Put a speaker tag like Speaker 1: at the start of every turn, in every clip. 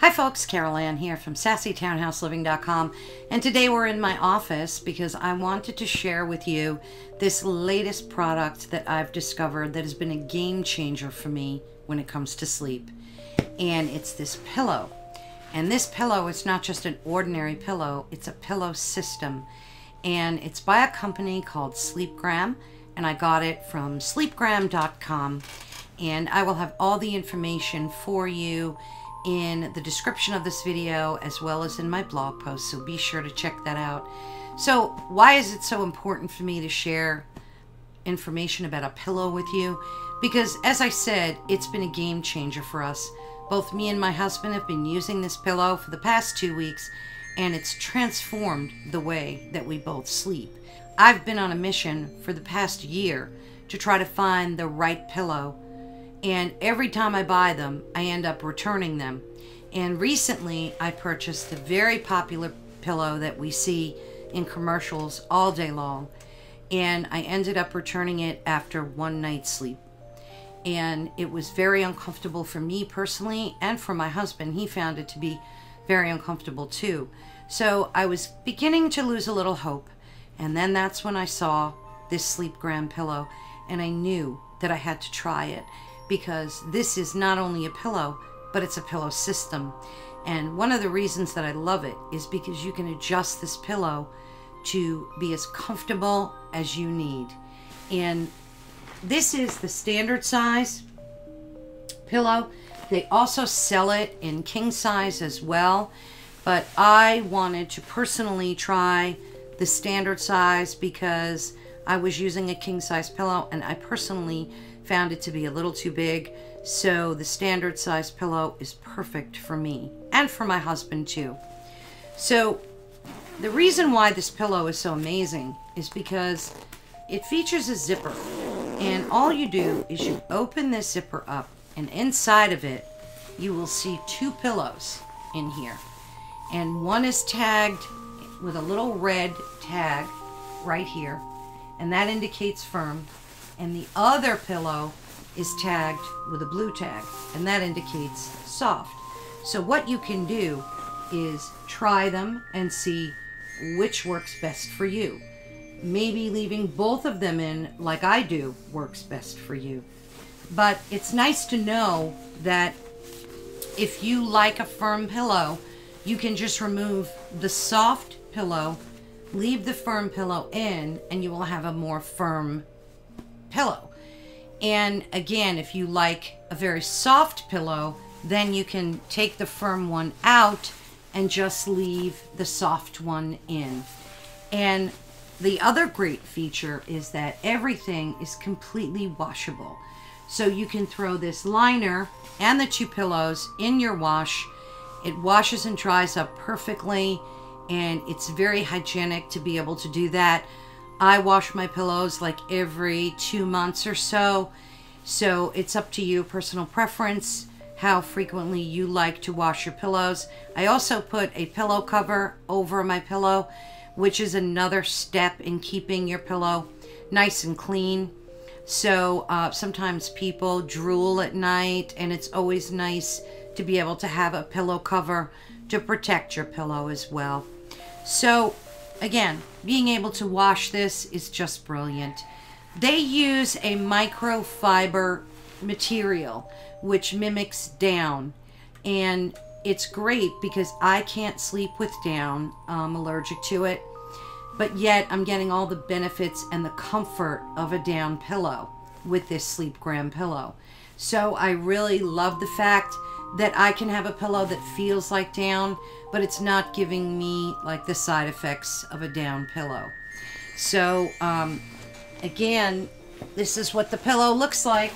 Speaker 1: Hi folks, Carolann here from sassytownhouseliving.com and today we're in my office because I wanted to share with you this latest product that I've discovered that has been a game changer for me when it comes to sleep. And it's this pillow. And this pillow is not just an ordinary pillow, it's a pillow system. And it's by a company called Sleepgram and I got it from sleepgram.com and I will have all the information for you in the description of this video as well as in my blog post, so be sure to check that out. So, why is it so important for me to share information about a pillow with you? Because, as I said, it's been a game changer for us. Both me and my husband have been using this pillow for the past two weeks, and it's transformed the way that we both sleep. I've been on a mission for the past year to try to find the right pillow and every time I buy them, I end up returning them. And recently, I purchased the very popular pillow that we see in commercials all day long. And I ended up returning it after one night's sleep. And it was very uncomfortable for me personally and for my husband. He found it to be very uncomfortable too. So I was beginning to lose a little hope. And then that's when I saw this Sleepgram pillow. And I knew that I had to try it because this is not only a pillow, but it's a pillow system. And one of the reasons that I love it is because you can adjust this pillow to be as comfortable as you need. And this is the standard size pillow. They also sell it in king size as well. But I wanted to personally try the standard size because I was using a king size pillow and I personally found it to be a little too big. So the standard size pillow is perfect for me and for my husband too. So the reason why this pillow is so amazing is because it features a zipper. And all you do is you open this zipper up and inside of it, you will see two pillows in here. And one is tagged with a little red tag right here. And that indicates firm and the other pillow is tagged with a blue tag, and that indicates soft. So what you can do is try them and see which works best for you. Maybe leaving both of them in, like I do, works best for you. But it's nice to know that if you like a firm pillow, you can just remove the soft pillow, leave the firm pillow in, and you will have a more firm pillow. And again, if you like a very soft pillow, then you can take the firm one out and just leave the soft one in. And the other great feature is that everything is completely washable. So you can throw this liner and the two pillows in your wash. It washes and dries up perfectly and it's very hygienic to be able to do that. I wash my pillows like every two months or so. So it's up to you, personal preference, how frequently you like to wash your pillows. I also put a pillow cover over my pillow, which is another step in keeping your pillow nice and clean. So uh, sometimes people drool at night, and it's always nice to be able to have a pillow cover to protect your pillow as well. So Again, being able to wash this is just brilliant. They use a microfiber material which mimics down and it's great because I can't sleep with down. I'm allergic to it. But yet I'm getting all the benefits and the comfort of a down pillow with this Sleepgram pillow. So I really love the fact that I can have a pillow that feels like down, but it's not giving me like the side effects of a down pillow. So, um, again, this is what the pillow looks like.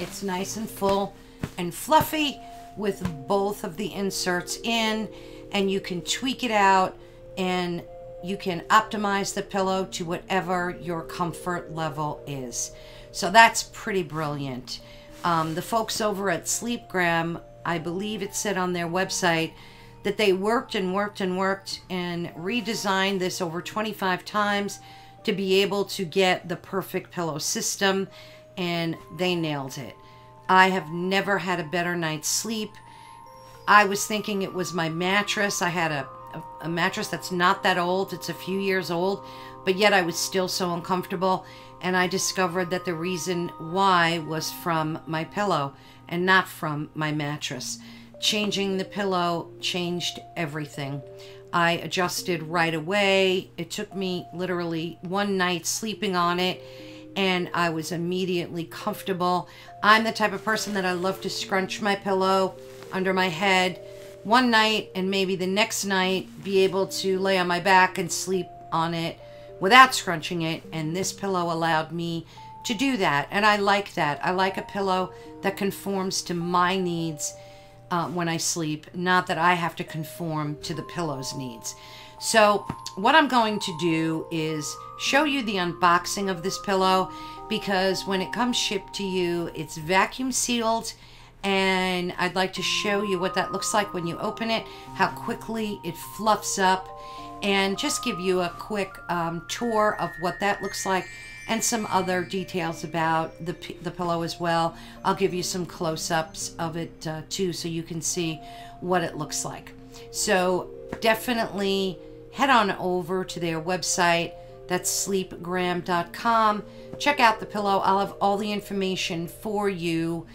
Speaker 1: It's nice and full and fluffy with both of the inserts in, and you can tweak it out and you can optimize the pillow to whatever your comfort level is. So that's pretty brilliant. Um, the folks over at Sleepgram I believe it said on their website that they worked and worked and worked and redesigned this over 25 times to be able to get the perfect pillow system, and they nailed it. I have never had a better night's sleep. I was thinking it was my mattress. I had a, a, a mattress that's not that old, it's a few years old, but yet I was still so uncomfortable. And I discovered that the reason why was from my pillow and not from my mattress. Changing the pillow changed everything. I adjusted right away. It took me literally one night sleeping on it and I was immediately comfortable. I'm the type of person that I love to scrunch my pillow under my head one night and maybe the next night be able to lay on my back and sleep on it without scrunching it. And this pillow allowed me to do that. And I like that. I like a pillow that conforms to my needs uh, when I sleep, not that I have to conform to the pillow's needs. So, what I'm going to do is show you the unboxing of this pillow because when it comes shipped to you, it's vacuum sealed and I'd like to show you what that looks like when you open it, how quickly it fluffs up, and just give you a quick um, tour of what that looks like and some other details about the, the pillow as well. I'll give you some close-ups of it uh, too so you can see what it looks like. So definitely head on over to their website. That's sleepgram.com. Check out the pillow. I'll have all the information for you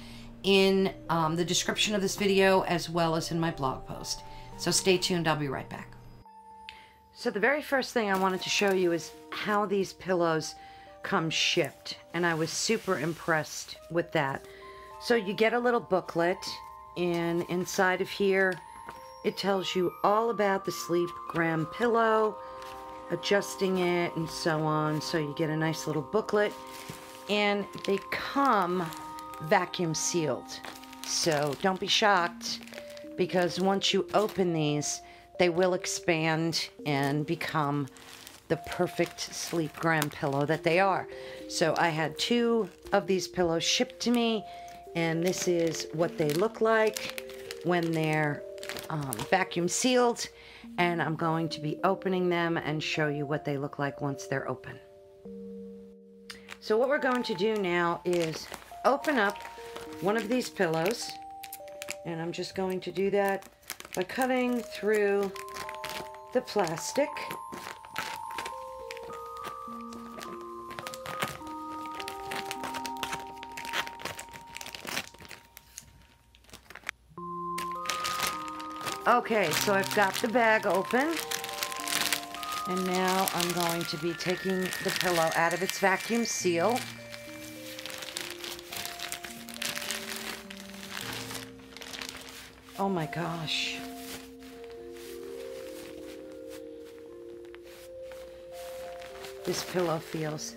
Speaker 1: in um, the description of this video as well as in my blog post. So stay tuned. I'll be right back. So the very first thing I wanted to show you is how these pillows come shipped. And I was super impressed with that. So you get a little booklet and inside of here it tells you all about the Sleep Gram pillow, adjusting it and so on. So you get a nice little booklet and they come vacuum sealed. So don't be shocked because once you open these, they will expand and become the perfect Sleepgram pillow that they are. So I had two of these pillows shipped to me and this is what they look like when they're um, vacuum sealed and I'm going to be opening them and show you what they look like once they're open. So what we're going to do now is open up one of these pillows and I'm just going to do that by cutting through the plastic Okay, so I've got the bag open. And now I'm going to be taking the pillow out of its vacuum seal. Oh my gosh. This pillow feels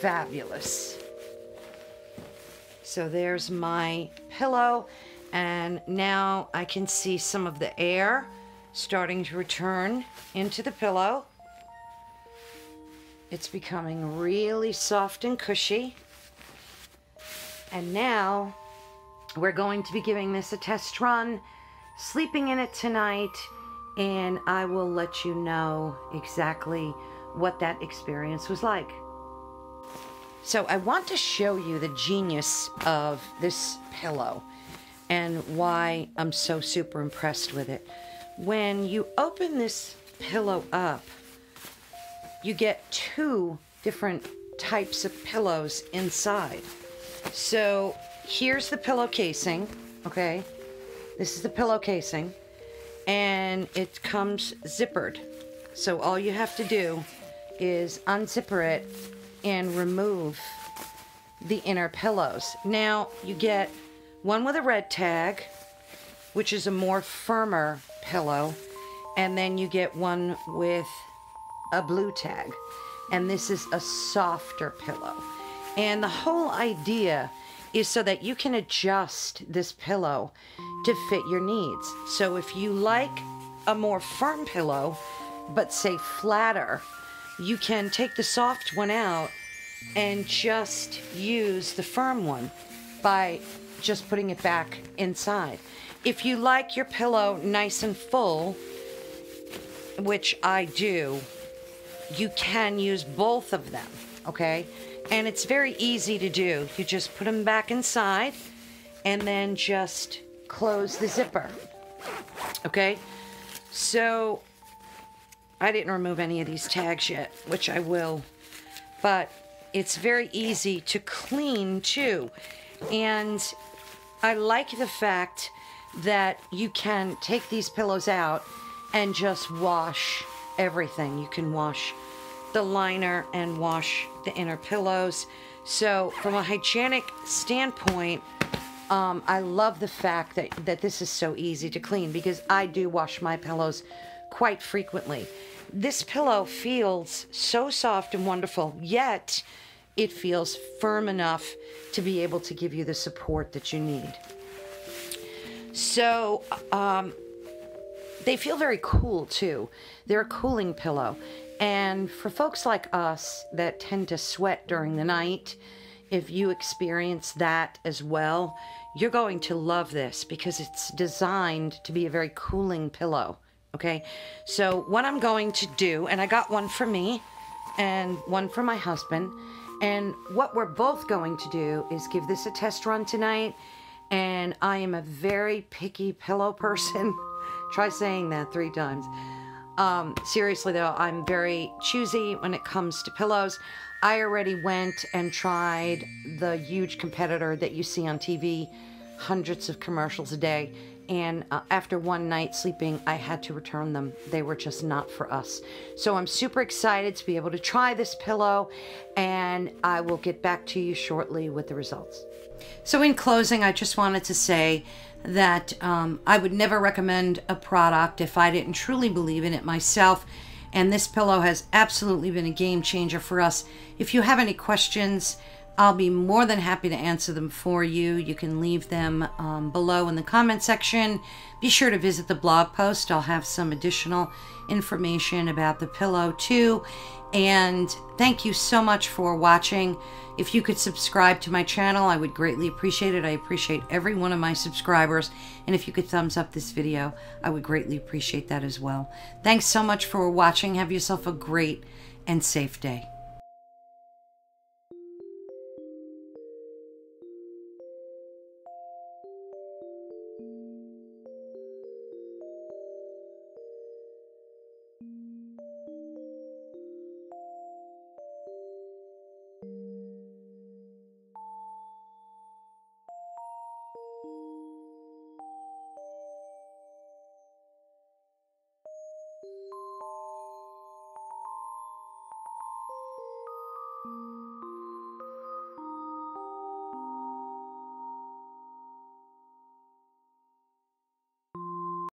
Speaker 1: fabulous. So there's my pillow and now I can see some of the air starting to return into the pillow. It's becoming really soft and cushy. And now we're going to be giving this a test run, sleeping in it tonight, and I will let you know exactly what that experience was like. So I want to show you the genius of this pillow and why I'm so super impressed with it. When you open this pillow up, you get two different types of pillows inside. So here's the pillow casing, okay? This is the pillow casing, and it comes zippered. So all you have to do is unzipper it and remove the inner pillows. Now you get one with a red tag, which is a more firmer pillow, and then you get one with a blue tag. And this is a softer pillow. And the whole idea is so that you can adjust this pillow to fit your needs. So if you like a more firm pillow, but say flatter, you can take the soft one out and just use the firm one by just putting it back inside. If you like your pillow nice and full, which I do, you can use both of them, okay? And it's very easy to do. You just put them back inside and then just close the zipper. Okay, so I didn't remove any of these tags yet, which I will, but it's very easy to clean too. And I like the fact that you can take these pillows out and just wash everything. You can wash the liner and wash the inner pillows. So from a hygienic standpoint, um, I love the fact that, that this is so easy to clean because I do wash my pillows quite frequently. This pillow feels so soft and wonderful, yet it feels firm enough to be able to give you the support that you need. So, um, they feel very cool too. They're a cooling pillow. And for folks like us that tend to sweat during the night, if you experience that as well, you're going to love this because it's designed to be a very cooling pillow. Okay, so what I'm going to do, and I got one for me and one for my husband, and what we're both going to do is give this a test run tonight. And I am a very picky pillow person. Try saying that three times. Um, seriously though, I'm very choosy when it comes to pillows. I already went and tried the huge competitor that you see on TV, hundreds of commercials a day. And uh, after one night sleeping, I had to return them. They were just not for us. So I'm super excited to be able to try this pillow, and I will get back to you shortly with the results. So, in closing, I just wanted to say that um, I would never recommend a product if I didn't truly believe in it myself. And this pillow has absolutely been a game changer for us. If you have any questions, I'll be more than happy to answer them for you. You can leave them um, below in the comment section. Be sure to visit the blog post. I'll have some additional information about the pillow too. And thank you so much for watching. If you could subscribe to my channel, I would greatly appreciate it. I appreciate every one of my subscribers. And if you could thumbs up this video, I would greatly appreciate that as well. Thanks so much for watching. Have yourself a great and safe day.